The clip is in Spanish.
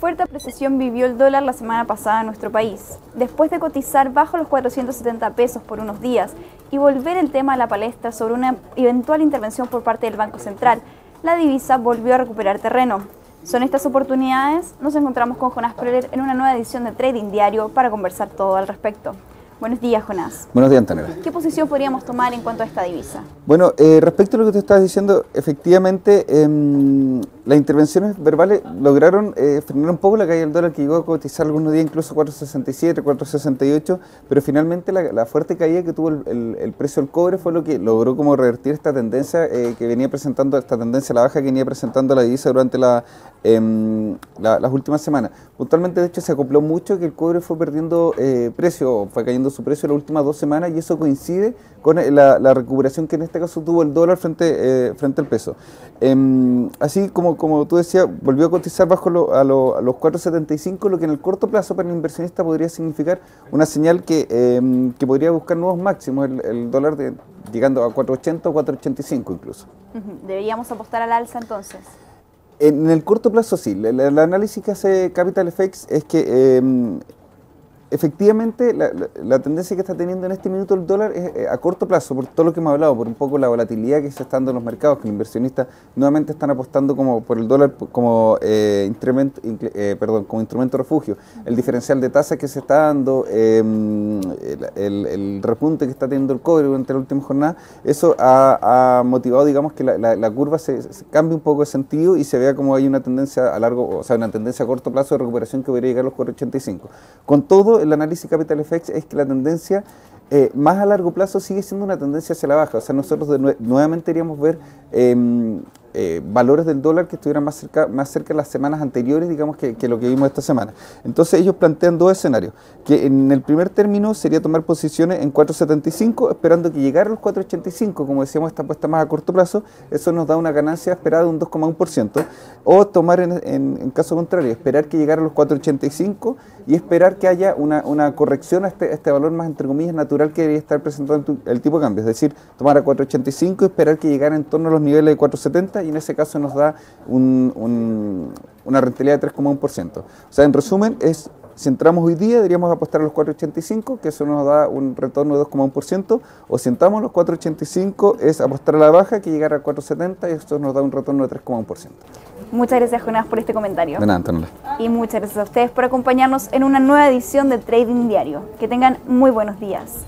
Fuerte apreciación vivió el dólar la semana pasada en nuestro país. Después de cotizar bajo los 470 pesos por unos días y volver el tema a la palestra sobre una eventual intervención por parte del Banco Central, la divisa volvió a recuperar terreno. Son estas oportunidades, nos encontramos con Jonás Preller en una nueva edición de Trading Diario para conversar todo al respecto. Buenos días, Jonás. Buenos días, Antonella. ¿Qué posición podríamos tomar en cuanto a esta divisa? Bueno, eh, respecto a lo que tú estabas diciendo, efectivamente em, las intervenciones verbales lograron eh, frenar un poco la caída del dólar que llegó a cotizar algunos días incluso 4.67, 4.68, pero finalmente la, fuerte caída que tuvo el, precio del cobre fue lo que logró como revertir esta tendencia eh, que venía presentando, esta tendencia a la baja que venía presentando la divisa durante la, em, las últimas semanas. Puntualmente, de hecho, se acopló mucho que el cobre fue perdiendo precio, fue cayendo su precio las últimas dos semanas y eso coincide con la, recuperación que en este caso tuvo el dólar frente, eh, frente al peso. Em, así como, como tú decías, volvió a cotizar bajo a, los 4,75, lo que en el corto plazo para el inversionista podría significar una señal que, em, que podría buscar nuevos máximos, el, dólar de, llegando a 4,80 o 4,85 incluso. ¿Deberíamos apostar al alza entonces? En el corto plazo sí, el, análisis que hace Capital FX es que em, efectivamente la, tendencia que está teniendo en este minuto el dólar es eh, a corto plazo, por todo lo que hemos hablado, por un poco la volatilidad que se está dando en los mercados, que los inversionistas nuevamente están apostando como por el dólar como, eh, instrumento, eh, perdón, como instrumento refugio. El diferencial de tasas que se está dando, em, el, repunte que está teniendo el cobre durante la última jornada, eso ha, motivado, digamos, que la, curva se, cambie un poco de sentido y se vea como hay una tendencia a largo, o sea, una tendencia a corto plazo de recuperación que podría llegar a los 485. Con todo, el análisis Capital FX es que la tendencia eh, más a largo plazo sigue siendo una tendencia hacia la baja. O sea, nosotros nuevamente queríamos ver em, eh, valores del dólar que estuvieran más cerca, más cerca las semanas anteriores, digamos, que, lo que vimos esta semana. Entonces ellos plantean dos escenarios, que en el primer término sería tomar posiciones en 4.75, esperando que llegara a los 4.85, como decíamos, esta apuesta más a corto plazo, eso nos da una ganancia esperada de un 2,1%, o tomar en, caso contrario, esperar que llegara a los 4.85 y esperar que haya una, corrección a este, este, valor más, entre comillas, natural que debería estar presentando el, tipo de cambio, es decir, tomar a 4.85 y esperar que llegara en torno a los niveles de 4.70 y en ese caso nos da una rentabilidad de 3,1%. O sea, en resumen, es si entramos hoy día, deberíamos apostar a los 4,85, que eso nos da un retorno de 2,1%, o si entramos los 4,85 es apostar a la baja, que llegar a 4,70 y esto nos da un retorno de 3,1%. Muchas gracias, Jonás, por este comentario. De nada, Antonella. Y muchas gracias a ustedes por acompañarnos en una nueva edición de Trading Diario. Que tengan muy buenos días.